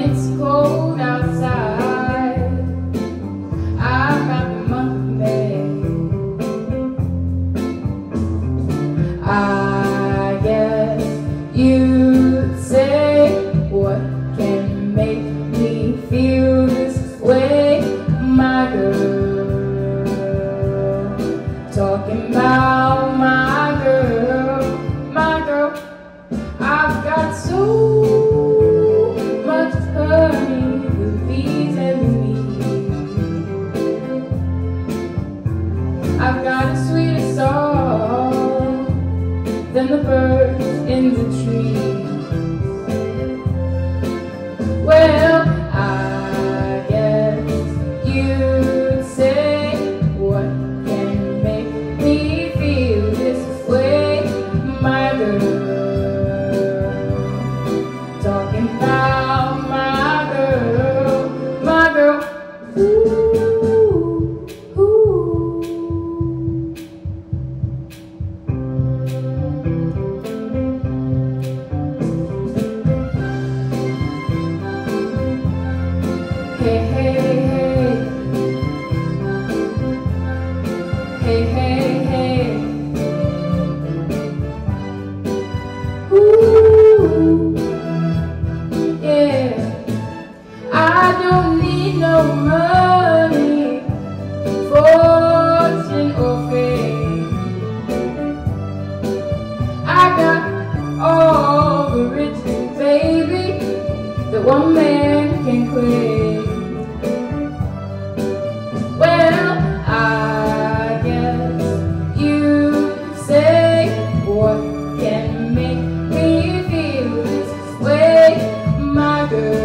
It's cold. I've got a sweeter song than the birds in the trees. Well, I guess you'd say, what can make me feel this way, my girl? Talking about that one man can create. Well, I guess you say what can make me feel this way, my girl.